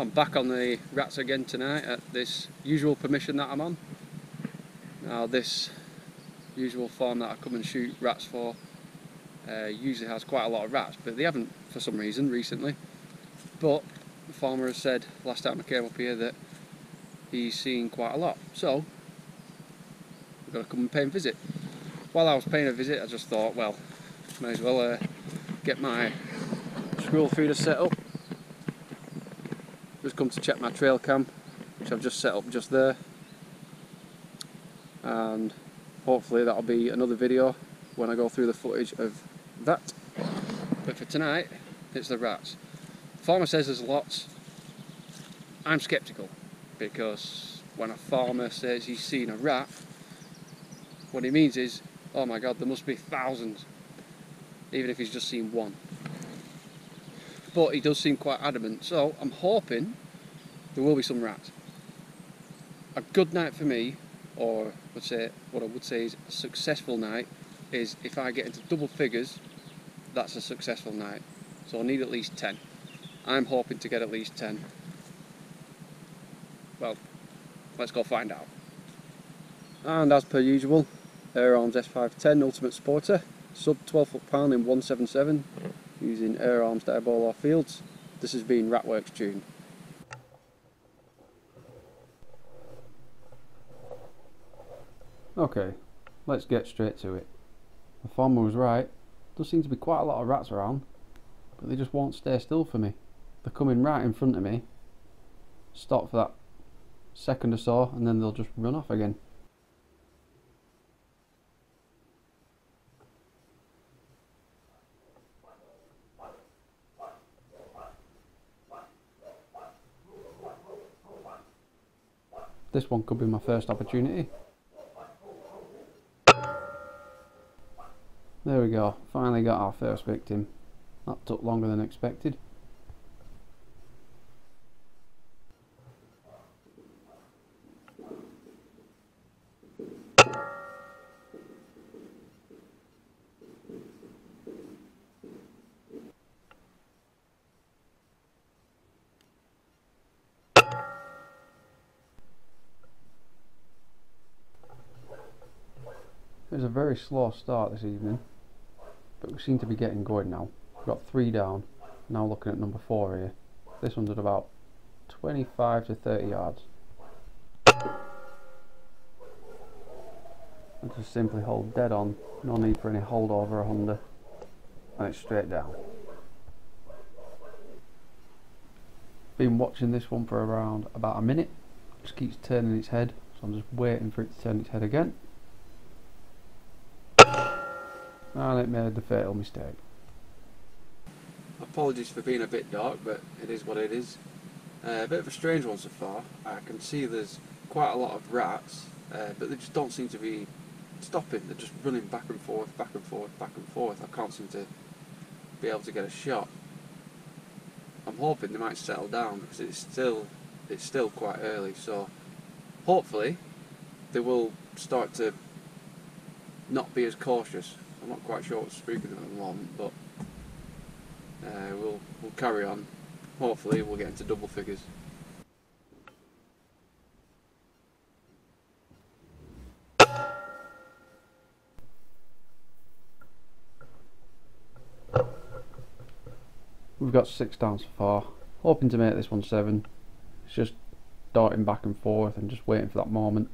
I'm back on the rats again tonight at this usual permission that I'm on. Now this usual farm that I come and shoot rats for uh, usually has quite a lot of rats but they haven't for some reason recently. But the farmer has said last time I came up here that he's seen quite a lot so we've got to come and pay him a visit. While I was paying a visit I just thought well may as well uh, get my squirrel feeder set up come to check my trail cam which I've just set up just there. And hopefully that'll be another video when I go through the footage of that. But for tonight it's the rats. Farmer says there's lots. I'm skeptical because when a farmer says he's seen a rat what he means is oh my god there must be thousands even if he's just seen one but he does seem quite adamant. So I'm hoping there will be some rats. A good night for me, or would say what I would say is a successful night, is if I get into double figures, that's a successful night. So I need at least 10. I'm hoping to get at least 10. Well, let's go find out. And as per usual, Air Arms S510 Ultimate Sporter, sub 12 foot pound in 177 using Air Arms Diabolo fields. This has been Ratworks Tune. Okay, let's get straight to it. The farmer was right. There seem to be quite a lot of rats around, but they just won't stay still for me. They're coming right in front of me, stop for that second or so, and then they'll just run off again. This one could be my first opportunity. There we go, finally got our first victim. That took longer than expected. It was a very slow start this evening, but we seem to be getting going now. We've got three down, now looking at number four here. This one's at about 25 to 30 yards. I just simply hold dead on, no need for any holdover or under, and it's straight down. Been watching this one for around about a minute, just keeps turning its head, so I'm just waiting for it to turn its head again and it made the fatal mistake. Apologies for being a bit dark, but it is what it is. Uh, a bit of a strange one so far. I can see there's quite a lot of rats, uh, but they just don't seem to be stopping. They're just running back and forth, back and forth, back and forth. I can't seem to be able to get a shot. I'm hoping they might settle down because it's still it's still quite early. So hopefully they will start to not be as cautious I'm not quite sure what's speaking at the moment, but uh, we'll we'll carry on. Hopefully, we'll get into double figures. We've got six down so far. Hoping to make this one seven. It's just darting back and forth and just waiting for that moment.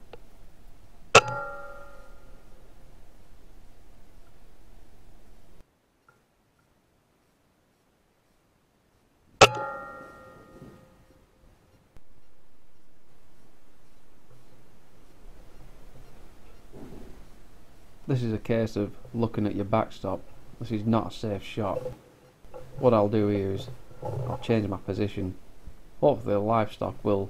This is a case of looking at your backstop. This is not a safe shot. What I'll do here is I'll change my position. Hopefully the livestock will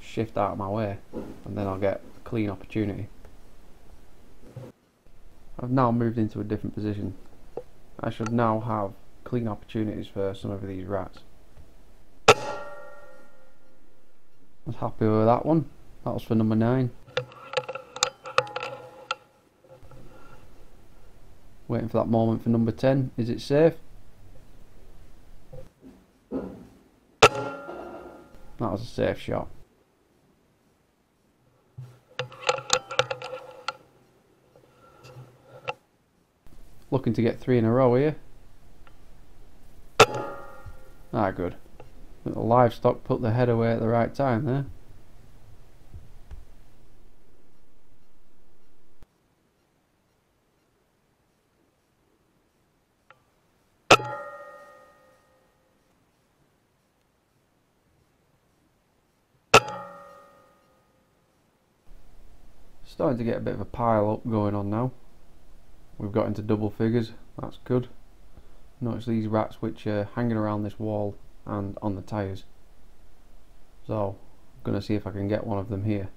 shift out of my way and then I'll get a clean opportunity. I've now moved into a different position. I should now have clean opportunities for some of these rats. I was happy with that one. That was for number 9. Waiting for that moment for number 10. Is it safe? That was a safe shot. Looking to get three in a row here. Ah, good. The livestock put the head away at the right time there. Starting to get a bit of a pile up going on now. We've got into double figures, that's good. Notice these rats which are hanging around this wall and on the tyres. So, I'm going to see if I can get one of them here.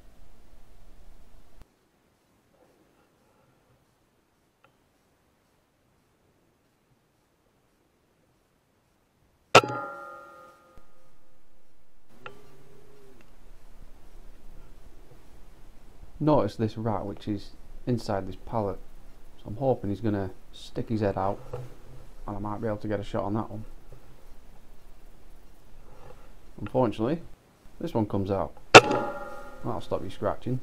Notice this rat which is inside this pallet. So I'm hoping he's going to stick his head out and I might be able to get a shot on that one. Unfortunately, this one comes out. That'll stop you scratching.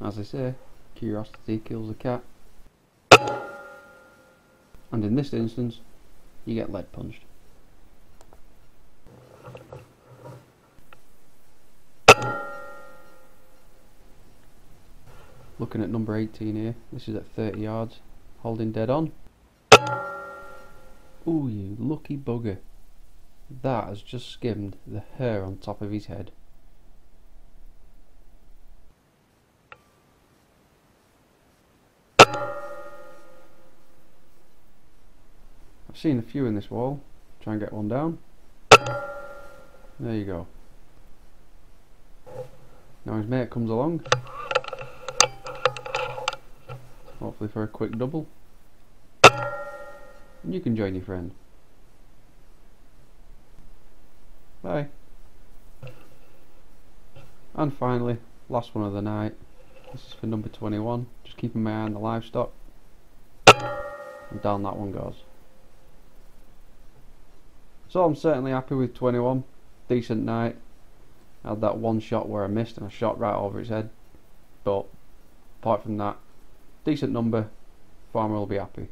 As I say, curiosity kills the cat. And in this instance, you get lead punched. Looking at number 18 here, this is at 30 yards, holding dead on. Ooh, you lucky bugger. That has just skimmed the hair on top of his head. I've seen a few in this wall. Try and get one down. There you go. Now his mate comes along. Hopefully for a quick double. And you can join your friend. Bye. And finally, last one of the night. This is for number 21. Just keeping my eye on the livestock. And down that one goes. So I'm certainly happy with 21. Decent night. I had that one shot where I missed and I shot right over his head. But apart from that, decent number. Farmer will be happy.